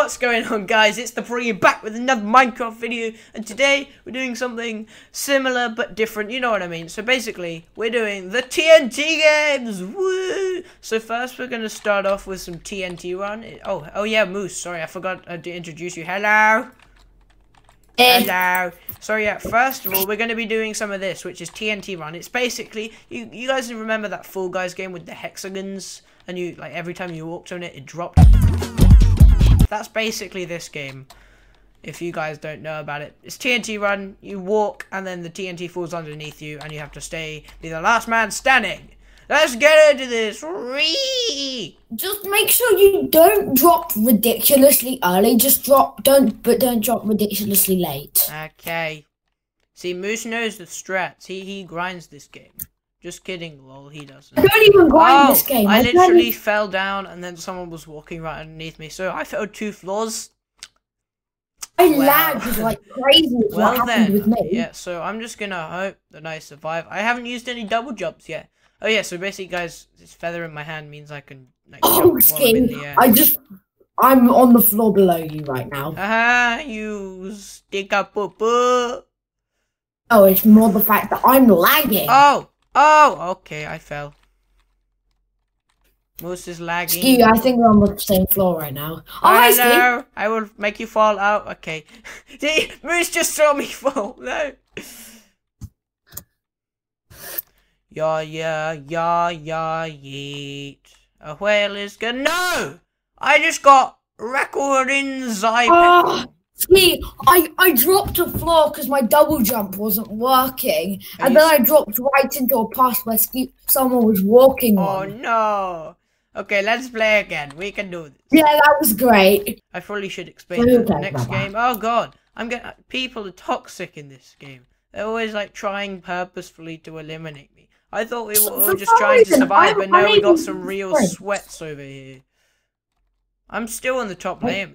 what's going on guys? It's the Free back with another Minecraft video and today we're doing something similar but different, you know what I mean. So basically, we're doing the TNT games, woo! So first we're going to start off with some TNT run. Oh, oh yeah, Moose, sorry, I forgot uh, to introduce you. Hello! Hello. So yeah, first of all, we're going to be doing some of this, which is TNT Run. It's basically you. You guys remember that Fall Guys game with the hexagons, and you like every time you walked on it, it dropped. That's basically this game. If you guys don't know about it, it's TNT Run. You walk, and then the TNT falls underneath you, and you have to stay, be the last man standing. Let's get into this. Whee! Just make sure you don't drop ridiculously early. Just drop, don't, but don't drop ridiculously late. Okay. See, Moose knows the strats. He he grinds this game. Just kidding, lol. He doesn't. I don't even grind Oh, this game. I don't literally even- fell down and then someone was walking right underneath me. So I fell two floors. I Wow. lagged like crazy. Well happened then, with me. yeah. So I'm just gonna hope that I survive. I haven't used any double jumps yet. Oh yeah. So basically, guys, this feather in my hand means I can like Oh, jump while I'm in skin. the air. I just, I'm on the floor below you right now. Aha! You stick up, poo poo. Oh, it's more the fact that I'm lagging. Oh, oh. Okay, I fell. Moose is lagging. Ski, I think we're on the same floor right now. Oh, hi, Ski. Hello, I will make you fall out. Okay. See, Moose just saw me fall. No. Yeah, yeah, yeah, yeah, yeet. A whale is good. No! I just got record in Zype. Oh, Ski, I, I dropped a floor because my double jump wasn't working. Are And then I dropped right into a path where Ski, someone was walking oh on. no. Okay, let's play again. We can do this. Yeah, that was great. I probably should explain Okay, the next Baba. game. Oh god, I'm getting people are toxic in this game. They're always like trying purposefully to eliminate me. I thought we were all just trying to survive, I'm but no, we unable got some real sweats over here. I'm still on the top Wait.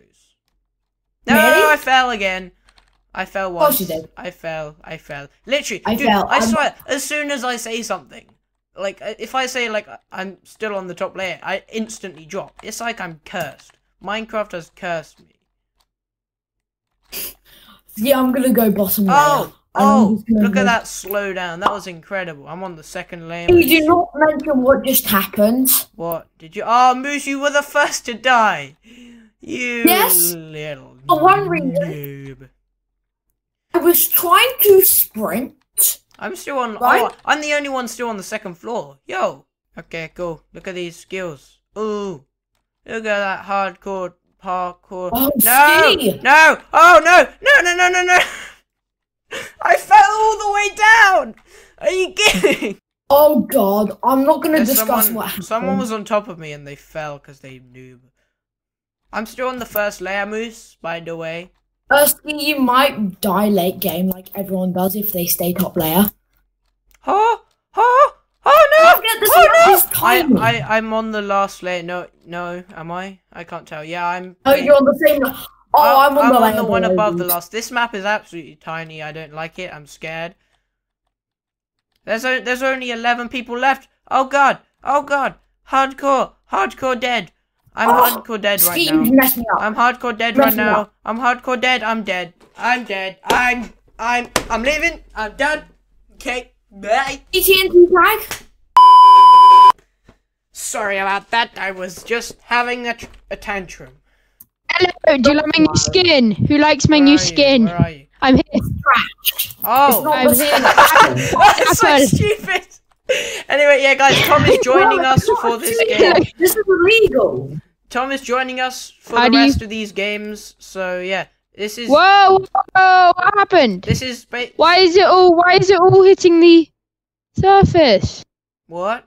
No, Really? I fell again. I fell Of course once. you did. I fell. I fell. Literally, I dude, fell. I I'm- swear. As soon as I say something, like uh, if I say like I'm still on the top layer, I instantly drop. It's like I'm cursed. Minecraft has cursed me. Yeah, I'm gonna go bottom layer. Oh, oh, look at that slow down. That was incredible. I'm on the second layer. You do not mention what just happened. What did you? Oh, Moose, you were the first to die. You Yes. little For one reason. I was trying to sprint. I'm still on. Right? Oh, I'm the only one still on the second floor. Yo. Okay, cool. Look at these skills. Ooh. Look at that hardcore parkour. Oh, no! Ski. No! Oh no! No! No! No! No! No! I fell all the way down. Are you kidding? Oh god, I'm not gonna There's discuss someone, what happened. someone was on top of me and they fell because they noob. I'm still on the first layer, Moose, by the way. Ski, you might die late game like everyone does if they stay top layer. Oh! Oh! Oh no! Oh no! I, I, I'm on the last layer. No, no, am I? I can't tell. Yeah, I'm. Oh, you're on the same. Oh, I'm on the, layer one above the last. This map is absolutely tiny. I don't like it. I'm scared. There's o- there's only eleven people left. Oh god! Oh god! Hardcore! Hardcore dead! I'm Oh, hardcore dead right Ski, now. you messed me up. I'm hardcore dead Mess right now. up. I'm hardcore dead. I'm dead. I'm dead. I'm I'm I'm leaving. I'm done. Okay. Bye. TNT tag. Sorry about that. I was just having a, tr- a tantrum. Hello, do you like my new skin? Who likes my Where new are you? skin? Where are you? I'm here. Oh, not I'm here. that's so stupid. Anyway, yeah, guys, Tom is joining us for this game. This is illegal. Tom is joining us for How the do you- rest of these games. So yeah, this is Whoa, whoa, what happened? this is Why is it all, why is it all hitting the surface? what?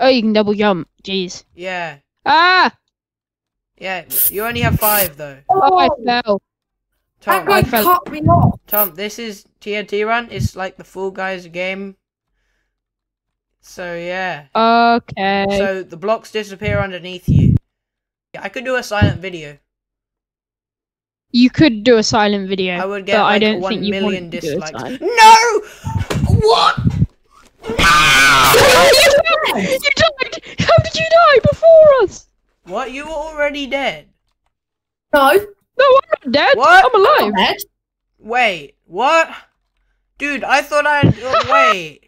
Oh, you can double jump. Jeez. Yeah, Ah! yeah. You only have five though. Oh, I fell. that Tom, guy I fell- cut me off. Tom, this is TNT Run. It's like the Fall Guys game. So yeah. Okay. So the blocks disappear underneath you. Yeah, I could do a silent video. you could do a silent video. I would get but I don't one think you million want to do a dislikes. No! What? you died! How did you die before us? What? You were already dead. No, No, I'm not dead. What? I'm alive. Ed. Wait, what? Dude, I thought I. Wait.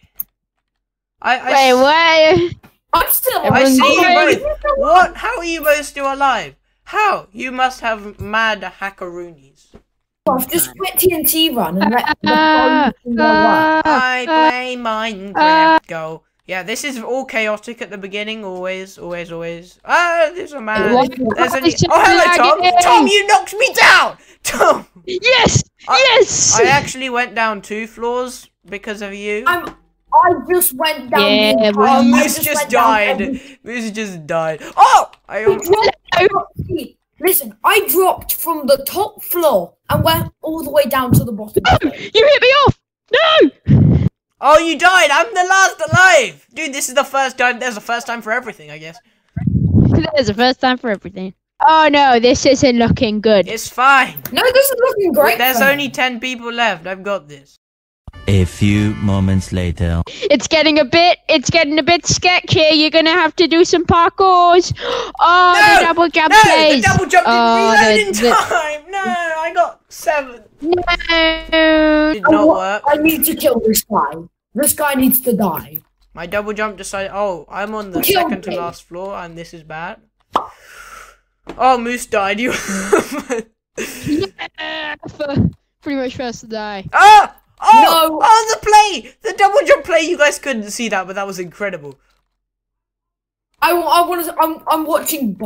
I. I Wait, what? I'm still I see you both. What? How are you both still alive? How? You must have mad hackeroonies. I've just quit TNT run and let the Ah, phone go up. I ah, play Minecraft. Go. Yeah, this is all chaotic at the beginning. Always, always, always. Ah, there's a man. There's an... It's just Oh, hello, Tom. Tom, you knocked me down. Tom. Yes! I- yes! I actually went down two floors because of you. I'm. I just went down. Yeah, the well, Oh, I Moose just went died. every- Moose just died. Oh, I. I dropped- Listen, I dropped from the top floor and went all the way down to the bottom. No, you hit me off! No! Oh, you died. I'm the last alive, dude. This is the first time. There's a first time for everything, I guess. There's a first time for everything. Oh no, this isn't looking good. It's fine. No, this is looking great. There's only ten people left. I've got this. A few moments later. It's getting a bit, it's getting a bit sketchy. You're gonna have to do some parkours. Oh, no, the double jump no, plays. the double jump didn't Oh, reload the- in the- time. No, I got seven. No. Did not wa- work. I need to kill this guy. This guy needs to die. My double jump decided. Oh, I'm on the Kill second to last floor, and this is bad. Oh, Moose died. You. Yeah, for- pretty much first to die. ah! Oh! No. Oh, the play! The double jump play. You guys couldn't see that, but that was incredible, I, I want to. I'm. I'm watching.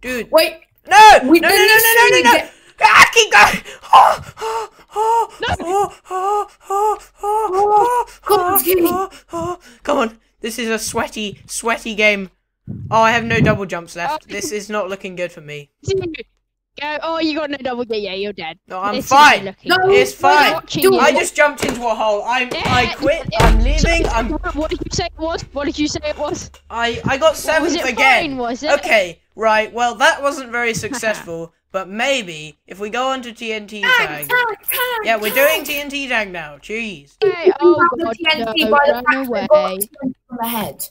dude. Wait. No! We no! No! No! No! No! No! no. Ah, keep going! Oh, oh, oh, oh, oh, oh, oh, oh, Come on, oh, Jimmy. oh, oh. Come on. This is a sweaty, sweaty game. Oh, I have no double jumps left. This is not looking good for me. Go. Oh, you got no double get. Yeah, you're dead. No, I'm This fine. No. It's fine. not Watching doing you. I just jumped into a hole. I'm, I quit. yeah. I'm leaving. So- I'm, What what did you say it was? What did you say it was? I, I got Was it again. fine? Was it? Okay, right. Well, that wasn't very successful. but maybe if we go on to TNT tag. Yeah, we're doing TNT tag now. Jeez. Hey, oh the god, TNT no, by the run fact away. I got TNT on the head.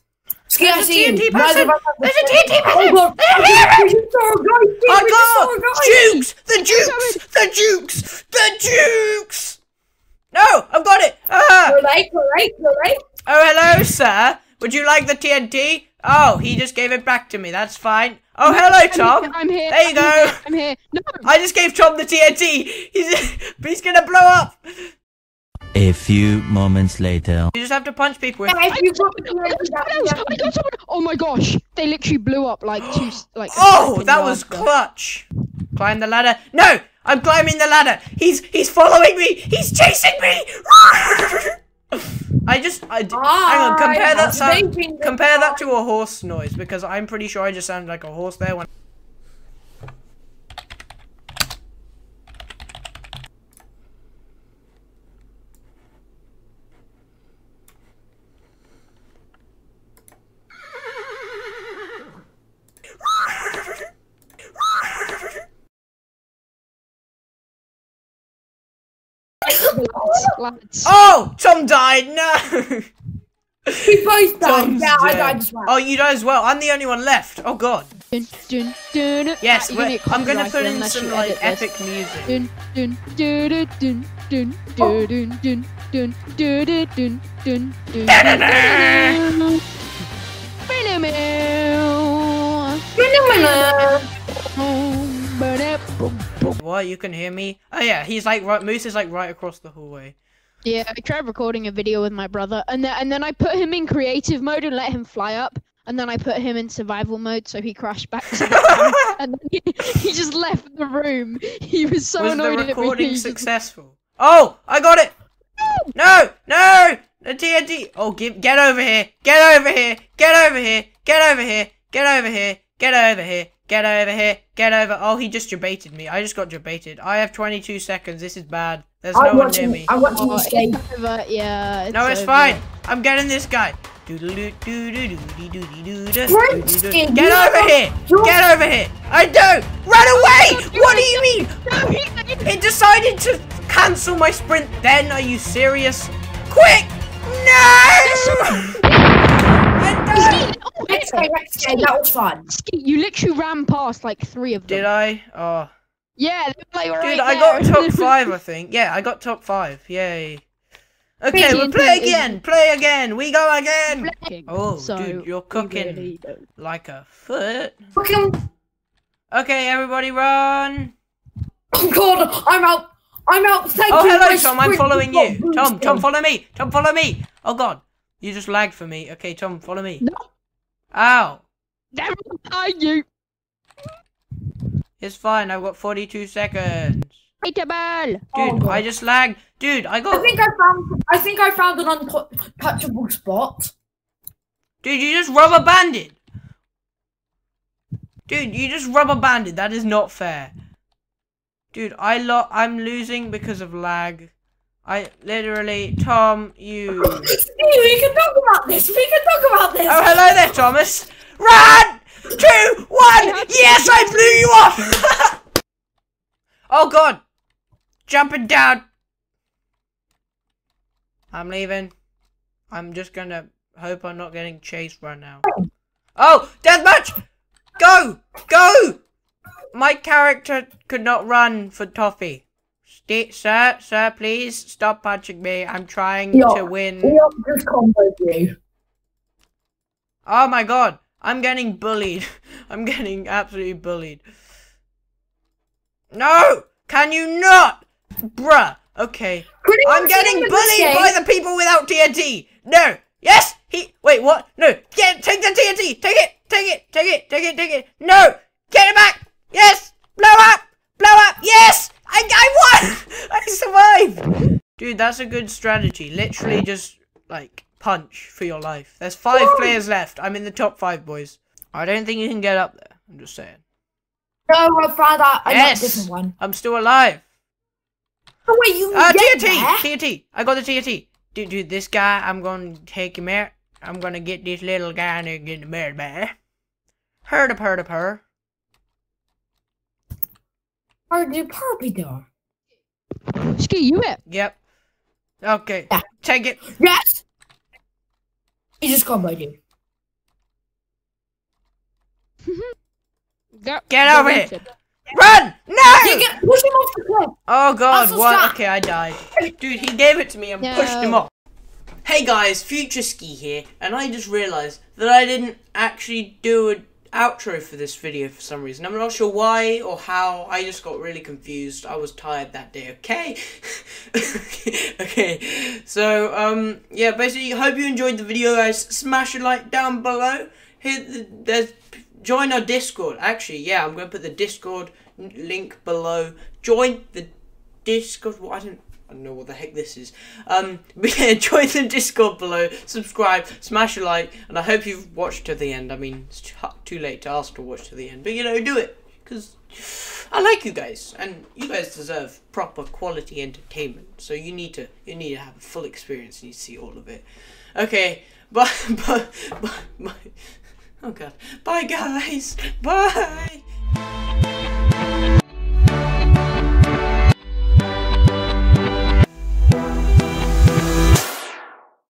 Ski, There's a. TNT person. of us have the There's a TNT person. Oh god! There's a We saw a guy! Steve, we just saw a god! guy! Jukes! The Jukes! The Jukes! The Jukes! No! I've got it! Ah! You're late, you're late, you're late. Oh, hello, sir. Would you like the TNT? Oh, he just gave it back to me. That's fine. Oh, hello, Tom. I'm here. There you I'm go. Here, I'm here. No. I just gave Tom the TNT. He's he's gonna blow up. A few moments later. You just have to punch people. With... If you got I got someone else. I got someone. Oh my gosh! They literally blew up like two. Like. Oh, that was after. clutch. Climb the ladder. No, I'm climbing the ladder. He's he's following me. He's chasing me. I just I d- hang on. Compare I that have sound. Compare that to a horse noise because I'm pretty sure I just sounded like a horse there when. Lads. Oh, Tom died. No. We both died. Tom's Yeah, I died as well. Oh, you died as well. I'm the only one left. Oh God. Dun, dun, dun, dun. Yes, Ah, you're we're- I'm gonna put in some like edit this. epic music. Dun, dun, dun, dun, dun, dun, dun, dun, dun, dun, dun, dun, dun, dun, dun, dun, dun. Meow, What? You can hear me? Oh yeah, he's like right. Moose is like right across the hallway. Yeah, I tried recording a video with my brother, and then and then I put him in creative mode and let him fly up, and then I put him in survival mode, so he crashed back to the ground, and then he, he just left the room. He was so Was the annoyed at me. recording he just- successful? Oh, I got it. No, no, the TNT. Oh, give, get over here. Get over here. Get over here. Get over here. Get over here. Get over here. Get over here. Get over. Oh, he just debated me. I just got debated. I have 22 seconds. This is bad. There's I'm no watching, one near me. I'm watching oh, this game. It's yeah, it's no, it's over. fine. I'm getting this guy. Get over here! Get over here! I don't! Run away! What do you mean? It decided to cancel my sprint then? Are you serious? Quick! No! I! Oh, Next game, next game. That was fun. Ski, you literally ran past like three of them. Did I? Oh. Yeah, they were like right Dude, I got top five, I think. Yeah, I got top five. Yay. Okay, we TNT play again. Play again. We go again. Oh, so dude, you're cooking really like a foot. Fucking Okay, everybody run. oh god, I'm out. I'm out. Thank Oh, you. hello, Tom. I'm following you. Tom, Tom, follow me. Tom, follow me. Oh, God. You just lagged for me. Okay, Tom, follow me. No. Ow. Never mind you. It's fine. I've got 42 seconds. Hateable. Dude, Oh, God. I just lagged. Dude, I got. I got. think I found. I think I found an untouchable spot. Dude, you just rubber banded. Dude, you just rubber banded. That is not fair. Dude, I lo- I'm losing because of lag. I literally, Tom, you. Steve, we can talk about this. We can talk about this. Oh, hello there, Thomas. Run! Two, one. Yes, I blew you off. oh God, jumping down. I'm leaving. I'm just gonna hope I'm not getting chased right now. Oh, deathmatch! Go, go! My character could not run for Toffee. St- sir, sir, please stop punching me. I'm trying to win. Yep, just comboed you. Oh my god, I'm getting bullied. I'm getting absolutely bullied. No! Can you not? Bruh. Okay. Pretty I'm getting bullied by the people without TNT. No. Yes. He. Wait. What? No. Get. Take the TNT. Take it. Take it. Take it. Take it. Take it. No. Get it back. Yes. Blow up. Blow up. Yes. I. I won. I survived. Dude, that's a good strategy. Literally just like punch for your life. There's five players left. I'm in the top five, boys. I don't think you can get up there. I'm just saying. No, I found out. I got Yes. a different one. I'm still alive. Oh wait, you Uh, get TNT! there? TNT! I got the TNT. Dude, dude, this guy, I'm gonna take him out. I'm gonna get this little guy and get the bird bear. Heard up, heard up, her. Or the puppy door. Ski, you it. Yep. Okay. Yeah. Take it. Yes. He just comboed you. Go, Get go over here. Run! No! You get push him off the cliff. Oh god, what? stop. Okay, I died. Dude, he gave it to me and pushed him off. Hey guys, Future Ski here, and I just realised that I didn't actually do an outro for this video for some reason. I'm not sure why or how, I just got really confused. I was tired that day, okay? okay, so, um, yeah, basically, hope you enjoyed the video, guys. Smash a like down below. Hit the, there's, join our Discord. Actually, yeah, I'm going to put the Discord link below. Join the Discord. What I don't. I don't know what the heck this is. Um, but yeah, join the Discord below, subscribe, smash a like, and I hope you've watched to the end. I mean, it's too, late to ask to watch to the end, but you know, do it because I like you guys, and you guys deserve proper quality entertainment. So you need to, you need to have a full experience. And you see all of it. Okay, bye, bye, bye, bye. Oh god, bye guys, bye.